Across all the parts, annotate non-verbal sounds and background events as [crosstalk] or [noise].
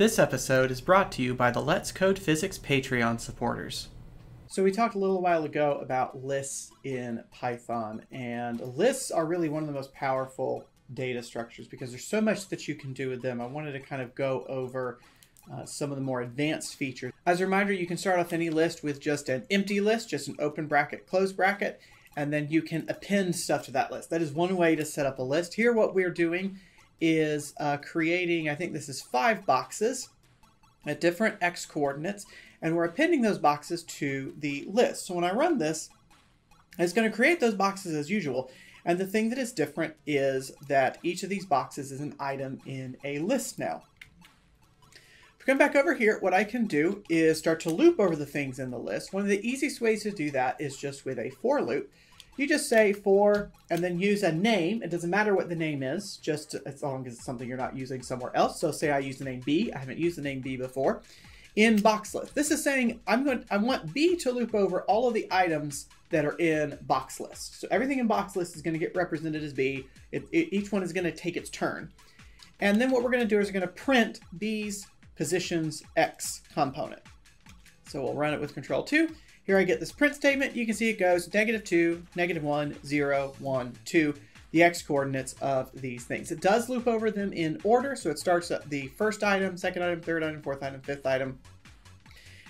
This episode is brought to you by the Let's Code Physics Patreon supporters. So we talked a little while ago about lists in Python, and lists are really one of the most powerful data structures because there's so much that you can do with them. I wanted to kind of go over uh, some of the more advanced features. As a reminder, you can start off any list with just an empty list, just an open bracket, close bracket, and then you can append stuff to that list. That is one way to set up a list. Here, what we're doing is uh, creating, I think this is five boxes at different x coordinates, and we're appending those boxes to the list. So when I run this, it's going to create those boxes as usual. And the thing that is different is that each of these boxes is an item in a list now. If we come back over here, what I can do is start to loop over the things in the list. One of the easiest ways to do that is just with a for loop. You just say for and then use a name. It doesn't matter what the name is, just as long as it's something you're not using somewhere else. So say I use the name B. I haven't used the name B before. In boxlist. This is saying I'm going I want B to loop over all of the items that are in box list. So everything in box list is going to get represented as B. It, it, each one is going to take its turn. And then what we're going to do is we're going to print B's positions X component. So we'll run it with control 2. Here I get this print statement. You can see it goes negative 2, negative 1, 0, 1, 2, the x coordinates of these things. It does loop over them in order, so it starts at the first item, second item, third item, fourth item, fifth item,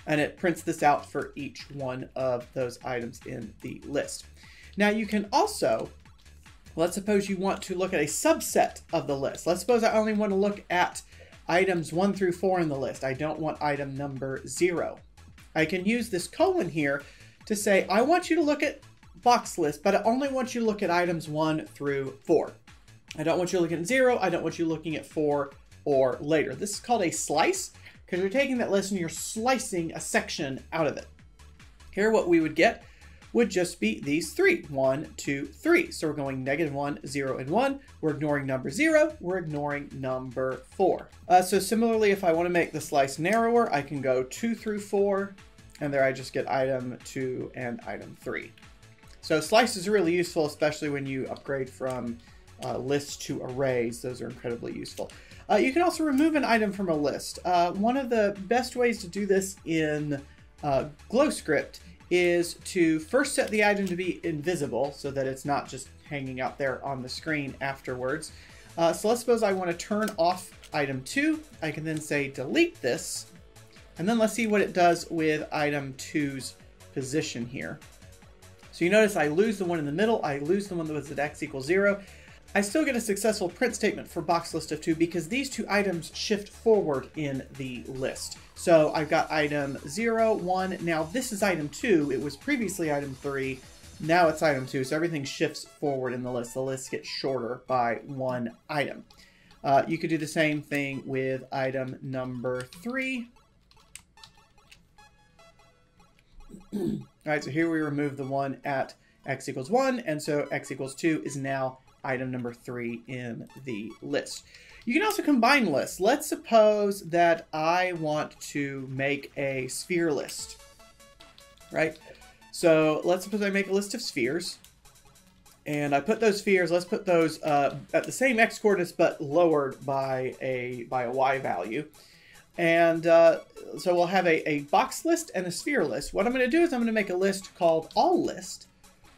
and it prints this out for each one of those items in the list. Now you can also, let's suppose you want to look at a subset of the list. Let's suppose I only want to look at items 1 through 4 in the list. I don't want item number 0. I can use this colon here to say, I want you to look at box list, but I only want you to look at items 1 through 4. I don't want you looking at 0, I don't want you looking at 4 or later. This is called a slice because you're taking that list and you're slicing a section out of it. Here what we would get would just be these three, one, two, three. So we're going negative one, zero, and one. We're ignoring number zero. We're ignoring number four. Uh, so similarly, if I want to make the slice narrower, I can go two through four, and there I just get item two and item three. So slice is really useful, especially when you upgrade from uh, lists to arrays. Those are incredibly useful. Uh, you can also remove an item from a list. Uh, one of the best ways to do this in uh, GlowScript is to first set the item to be invisible so that it's not just hanging out there on the screen afterwards. Uh, so let's suppose I want to turn off item 2. I can then say delete this. And then let's see what it does with item 2's position here. So you notice I lose the one in the middle, I lose the one that was at x equals 0, I still get a successful print statement for box list of two because these two items shift forward in the list. So I've got item zero, one. now this is item 2, it was previously item 3, now it's item 2, so everything shifts forward in the list. The list gets shorter by one item. Uh, you could do the same thing with item number 3. [clears throat] All right, so here we remove the one at x equals 1, and so x equals 2 is now item number three in the list. You can also combine lists. Let's suppose that I want to make a sphere list, right? So let's suppose I make a list of spheres, and I put those spheres. Let's put those uh, at the same x coordinates but lowered by a by a y value. And uh, so we'll have a, a box list and a sphere list. What I'm going to do is I'm going to make a list called all list,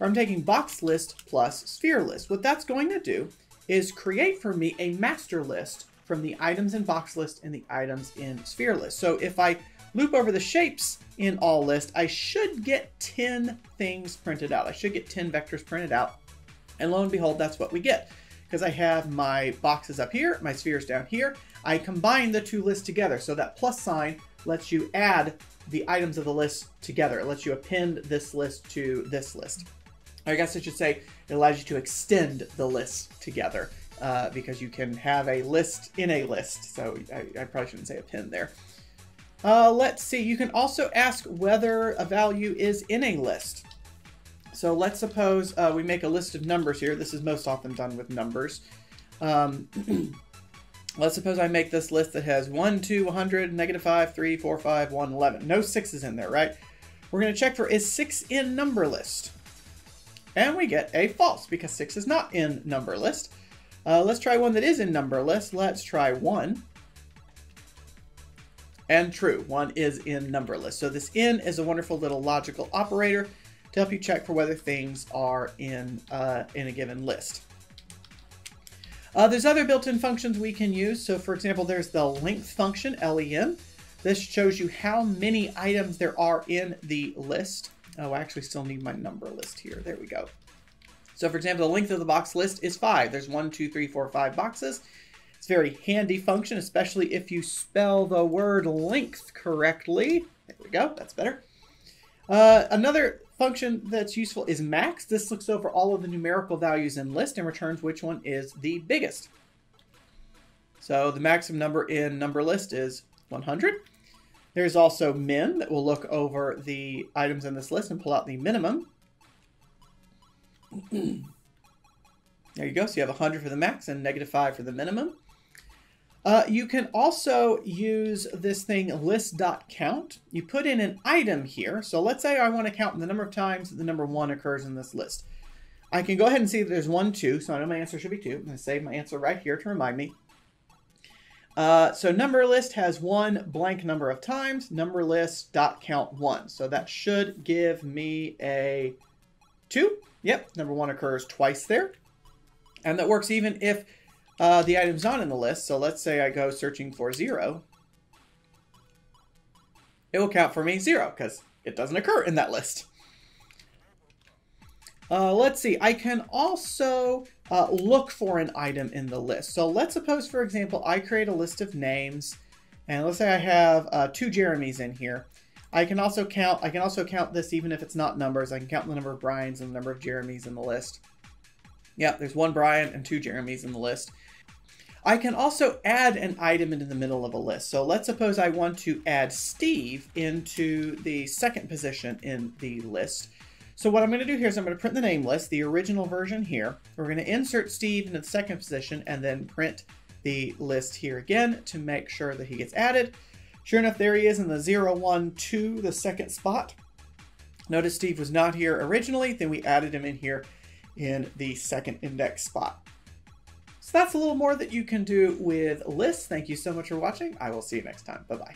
or I'm taking box list plus sphere list. What that's going to do is create for me a master list from the items in box list and the items in sphere list. So if I loop over the shapes in all list, I should get 10 things printed out. I should get 10 vectors printed out. And lo and behold, that's what we get. Because I have my boxes up here, my spheres down here. I combine the two lists together. So that plus sign lets you add the items of the list together. It lets you append this list to this list. I guess I should say it allows you to extend the list together uh, because you can have a list in a list. So I, I probably shouldn't say append there. Uh, let's see, you can also ask whether a value is in a list. So let's suppose uh, we make a list of numbers here. This is most often done with numbers. Um, [clears throat] let's suppose I make this list that has 1, 2, 100, negative 5, 3, 4, 5, 1, 11. No 6s in there, right? We're going to check for is 6 in number list. And we get a false because 6 is not in number list. Uh, let's try one that is in number list. Let's try 1. and true. One is in number list. So this in is a wonderful little logical operator to help you check for whether things are in, uh, in a given list. Uh, there's other built-in functions we can use. So for example, there's the length function, len. This shows you how many items there are in the list. Oh, I actually still need my number list here. There we go. So for example, the length of the box list is five. There's one, two, three, four, five boxes. It's a very handy function, especially if you spell the word length correctly. There we go, that's better. Uh, another function that's useful is max. This looks over all of the numerical values in list and returns which one is the biggest. So the maximum number in number list is 100. There's also min that will look over the items in this list and pull out the minimum. [clears throat] there you go. So you have 100 for the max and negative 5 for the minimum. Uh, you can also use this thing list.count. You put in an item here. So let's say I want to count the number of times that the number 1 occurs in this list. I can go ahead and see that there's 1, 2. So I know my answer should be 2. I'm going to save my answer right here to remind me. Uh, so number list has one blank number of times. Number list dot count 1. So that should give me a 2. Yep, number 1 occurs twice there. And that works even if uh, the item's not in the list. So let's say I go searching for 0. It will count for me 0 because it doesn't occur in that list. Uh, let's see, I can also uh, look for an item in the list. So let's suppose, for example, I create a list of names, and let's say I have uh, two Jeremys in here. I can also count. I can also count this even if it's not numbers. I can count the number of Brian's and the number of Jeremys in the list. Yeah, there's one Brian and two Jeremys in the list. I can also add an item into the middle of a list. So let's suppose I want to add Steve into the second position in the list. So what I'm going to do here is I'm going to print the name list, the original version here. We're going to insert Steve into the second position and then print the list here again to make sure that he gets added. Sure enough, there he is in the 0, 1, 2, the second spot. Notice Steve was not here originally, then we added him in here in the second index spot. So that's a little more that you can do with lists. Thank you so much for watching. I will see you next time. Bye-bye.